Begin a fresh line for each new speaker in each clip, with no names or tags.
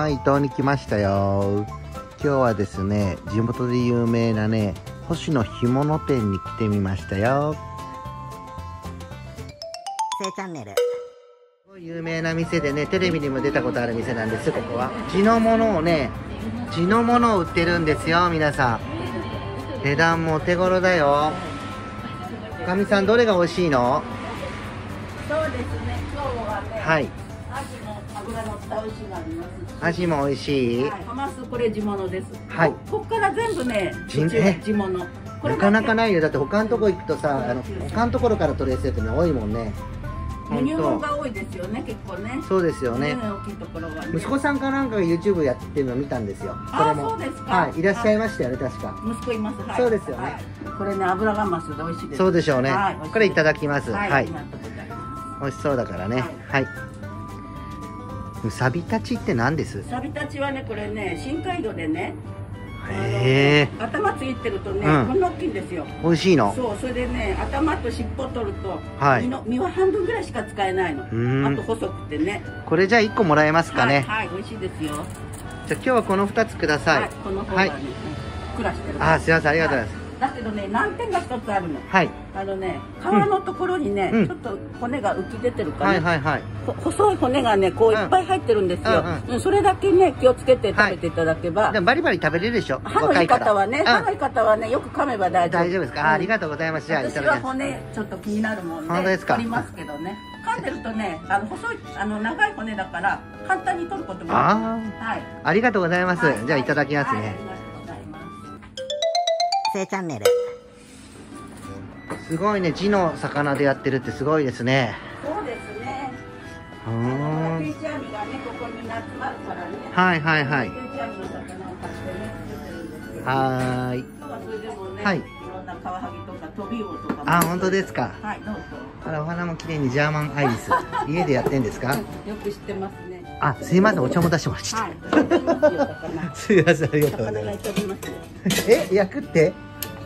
さん伊東に来ましたよ。今日はですね地元で有名なね星野干物店に来てみましたよ。
チャンネル。
有名な店でねテレビにも出たことある店なんですここは。地のものをね地のものを売ってるんですよ皆さん。値段もお手頃だよ。かみさんどれが美味しいの？
そうですね、今日はね、
はい
アジも油のった美味しいのあります。
アジも美味しい
はい、ハマスこれ地物です。
はい
ここっから全部ね、
地
物。
なかなか
い。
ないよだって他のとこ行くとさあの他のところから取り寄せるっての多いもんね
輸入が多いですよね、結構ね
当。そうですよね、
うん大きいところは、ね。
息子さんかなんかが YouTube やってるの見たんですよこれ
あ、
も
そうですか。
はいいらっしゃいましたよね確か
息子います。はい。
そうですよね
はいこれね、油が増すで美味しいです。
そうでしょうね、
はい
これいただきます
はい。
美味しそうだからね
は
はい、サビたちって何です？
す。サビたちはね、これね、深海魚でね。
へえ
頭ついてるとね、
うん
こんな大きいんですよ。
美味しいの？
そう、それでね、頭と尻尾取ると、
はい
身の身は半分ぐらいしか使えないの。
ん
あと細くてね。
これじゃあ1個もらえますかね、
はい、はい、美味しいですよ。
じゃあ今日はこの2つください、
この方がね、
はい
ふっくらしてる。
あーすいませんありがとうございます
だけどね、難点が一つあるの。
はい。
あのね、皮のところにね、
うん。
ちょっと骨が浮き出てるから、
はいはいはい。
ほ細い骨がね、こういっぱい入ってるんですよ。
うん
うん。それだけね、気をつけて食べていただけば。
でもバリバリ食べれるでしょ？
歯のいい方はね、
うん。
歯のいい方はね、よく噛めば大丈夫。
大丈夫ですか、あありがとうございます。じゃ
私は骨ちょっと気になるもんで
本当ですか？
取りますけどね。噛んでるとねあの細いあの長い骨だから簡単に取ることもあはい。
あありがとうございます、
はい
じゃあいただきますね、
はい
せいチャンネル。
すごいね地の魚でやってるってすごいですね。
そうですね。
う
あの
ーん
定置網がねここに集まるからね。
はいはいはい。
定置網の魚を買ってね作ってるんですけど
はーい。
今日はそれでもね、
はい。
いろんなカワハギとかトビウオとか。も
あ本当ですか。
はいどうぞ。
あらお花も綺麗にジャーマンアイリス家でやってんですか？
よく知ってますね
あすいませんお茶も出してもらっちゃった。すいませんありがとうございます。え焼くって？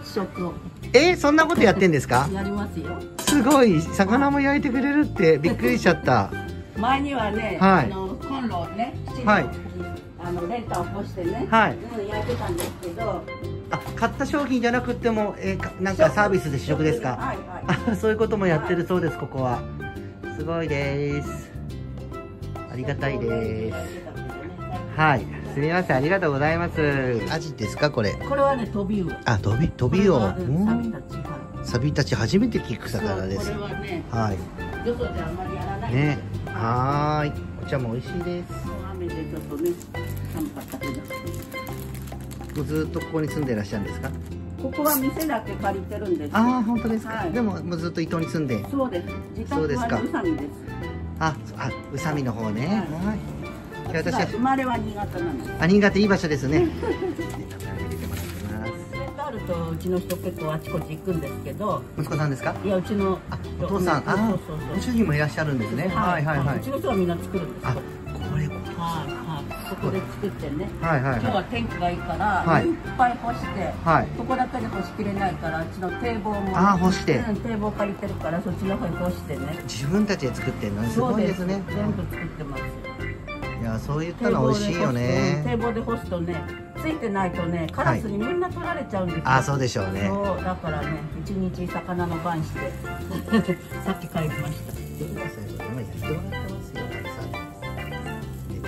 食を。
えそんなことやってんですか？
やりますよ。
すごい魚も焼いてくれるってびっくりしちゃった。
前にはね、
はい。
あのコンロをね七
はい。
あのレンタを起こしてね、
はい。
うん、焼いてたんですけど。
あ買った商品じゃなくてもえーかなんかサービスで試食ですか？
はいはい。
あ そういうこともやってるそうですここは。すごいですありがたいです。はい。すみません。ありがとうございます。アジですかこれ？
これはねトビウオ。
あ飛び飛びを
これは
うん
サビたちはい
サビたち初めて聞く魚です。
はね
はい。
よそであんまりやらない。ん
ね。はーいお茶も美味しいです。
雨でちょっとね寒かったけど
もうずっとここに住んでいらっしゃるんですか？
ここは店だけ借りてるんですよ。
ああ本当ですか、
はい。
でももうずっと伊東に住んで。
そうです。自宅
そうですか
はね宇佐美です
あそあ宇佐美の方ね。はい。今日私は。
生まれは新潟なの。
あ新潟いい場所ですね。
あるとうちの人結構あちこち行くんですけど。
息子さんですか？
いやうちの
あお父さん。あ
そうそうそう
ご主人もいらっしゃるんですね。はい。はいはいう
ちの人はみんな作るんです
これ
はいはいそこで作ってね。
はいはい
今日
は
は天気がいいから、
はい。
い、っぱい干して、
はい。
そこだけで干しきれないからうちの堤防も、
あー干して。
うん、堤防借りてるからそっちの方に干してね。
い自分たちで作ってるのすごいですね。
全部作ってます。
いやそういったの美味しいよね。
堤防で干すとねついてないとねカラスにみんな取られちゃうんですよ、
あそうでしょうね。
そうだからね一日魚の番して さっき帰りました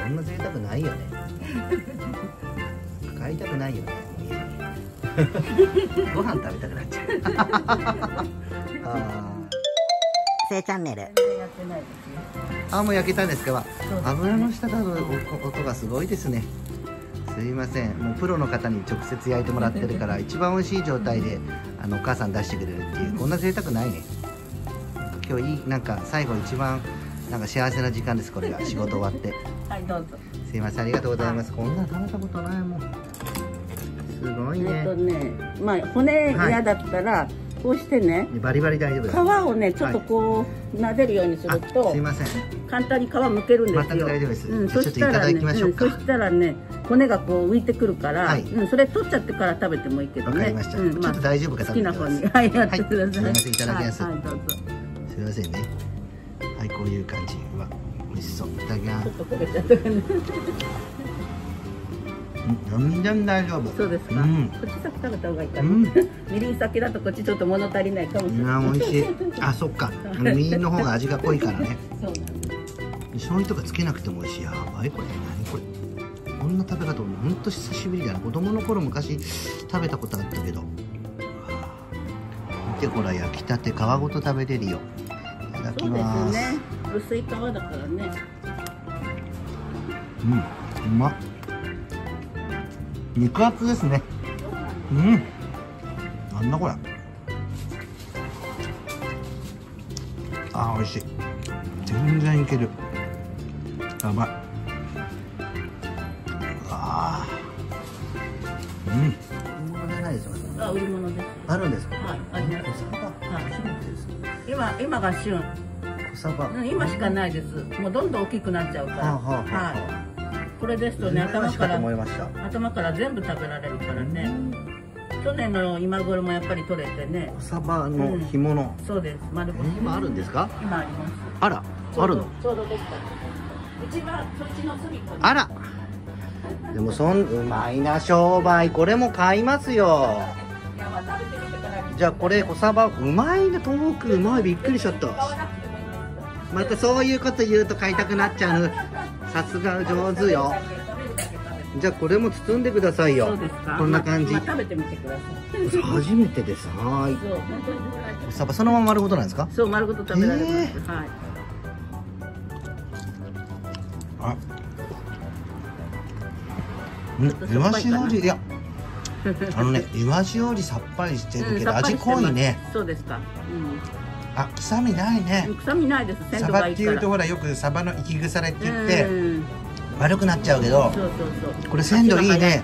んな贅沢ないよね。買いたくないよね。ご飯食べたくなっちゃう。あ
せいチャンネル。
あもう焼けたんですか？油の下からの音がすごいですね。すいません。もうプロの方に直接焼いてもらってるから一番美味しい状態であのお母さん出してくれるっていうこんな贅沢ないね。今日いいなんか最後一番なんか幸せな時間ですこれが。仕事終わって。
はいどうぞ。
すいませんありがとうございます。こんなの食べたことないもん。すごい
えっと
ね
ねまあ骨嫌だったら、こうしてね
バリバリ大丈夫
皮
だ
をねちょっとこう、撫でるようにすると
あすいません。
簡単に皮むけるんですよ。
全く大丈夫です。
うん、そしたらね
ちょっといただきましょうか。
んそしたらね骨がこう浮いてくるから、
はい。
うん、それ取っちゃってから食べてもいいけどね。
わかりました、
うん
ちょっと大丈夫か
好きな方に。
食べてくだ
はいやってください、
はいすいませんいただきます。
はい、はい、どうぞ。
すいませんねはいこういう感じ。は美味しそう。いただきます全然大丈夫
そうですか、
うん。
こっち先食べた方がいいかな、
うん。
みりん先だとこっちちょっと物足りないかもしれない、
美味しい。あそっか。みりんの方が味が濃いからね。
そう。なんです
醤油とかつけなくても美味しい。やばいこれ。何これ。こんな食べ方ほんと久しぶりだな。子供の頃昔食べたことあったけど。見てほら焼きたて皮ごと食べれるよいただき
そうで
ます。
すね薄い皮だからね。
うんうまっ。肉厚ですね。うん。なんだこれ。あー美味しい。全然いける。やばい。うわーうん。
あ売り物です。
あるんですか？
はいあります。今今が旬今しかないです。もうどんどん大きくなっちゃうから。
はあは
これですとね頭から
ました。
頭から全部食べられるからね。去年の今頃もやっぱり取れてね。
小サバの干物、
そうです。丸
今あるんですか？
今あります。
あらあるの？
ちょうどできた。そっちの隅っこに。
あら。でもそんうまいな商売。これも買いますよ。じゃあこれ小サバ。うまいな遠くうまい。びっくりしちゃったまたそういうこと言うと買いたくなっちゃうさすが上手よ。じゃあこれも包んでくださいよ。こんな感じ。
まあまあ食べてみてください。
初めてです。はーいサバそのまま丸ごとなんですか？
そう丸ごと食べられます、
え
はい。
あうんイワシよりいや あのねイワシよりさっぱりしてるけど、
うん
味濃いね。
そうですか、
あ臭みないね。
うん、臭みないです鮮
サ
度がいいから。
バっていうとほらよくサバの生き腐れって言って、
うん。
悪くなっちゃうけど
そうそうそう。
これ鮮度いいね。
ね。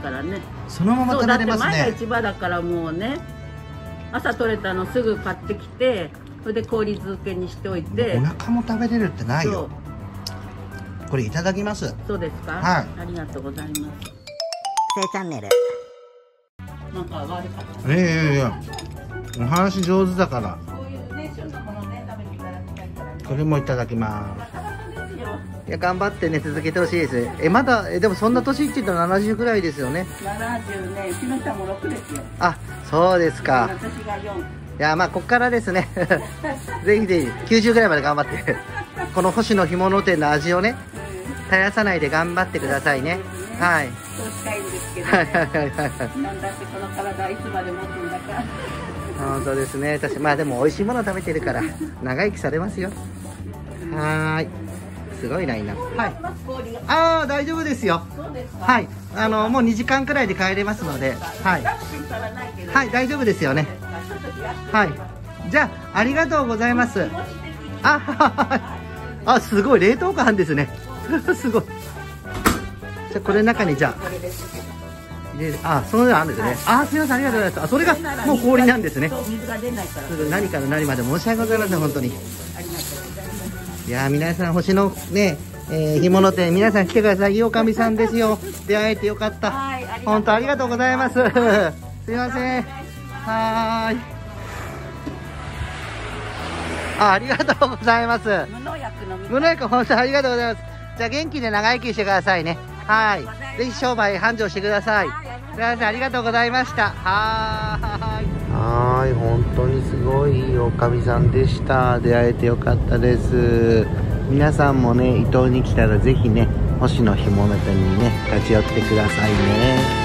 そのまま食
そうだって
べれますね
前が市場だからもうね朝取れたのすぐ買ってきてそれで氷漬けにしておいて。
お腹も食べれるってないよ。これいただきます。
そうですか？
はい。
ありがとうございます。
せいチャンネル。
なんか悪かった
いやいやいや。お話上手だから
きたいからね
これもいただきます。いや頑張ってね続けてほしいです。えまだえでもそんな年って言ったら70ぐらいですよね。
70ねうちの人も6ですよ。
あそうですか。
私が4
いやまあこっからですね。ぜひぜひ90ぐらいまで頑張ってこの星野干物店の味をね絶やさないで頑張ってくださいね。はい。
そうしたいんですけど、
はい
ね、
はい。はいはい
なんだってこの体いつまで持つんだか。
本当ですね。私まあでも美味しいもの食べてるから長生きされますよはーい。すごいラインナップ。はい。ああ大丈夫ですよ。はい。あのもう2時間くらいで帰れますので。はい。はい大丈夫ですよね。はい。じゃあありがとうございます。あはい あすごい。冷凍庫あですね。すごい。じゃあこれの中にじゃあ。入れる。あそのあるんですね、あすみません。ありがとうございます。あそれがもう氷なんですね。
そう水が出ないから。
すぐ何から何まで申し訳ございません本当にやー皆さん星のねえー、干物店皆さん来てください。いいおかみさんですよ。出会えてよかった。本当ありがとうございます。すいません。はーいあありがとうございます。
無農薬の水
無農薬本当ありがとうございます。じゃあ元気で長生きしてくださいね。はい。ぜひ商売繁盛してください。す。いませんありがとうございました。はー。いはーい本当にすごいいいおかみさんでした。出会えてよかったです。皆さんもね伊東に来たら是非ね星野干物店にね立ち寄ってくださいね。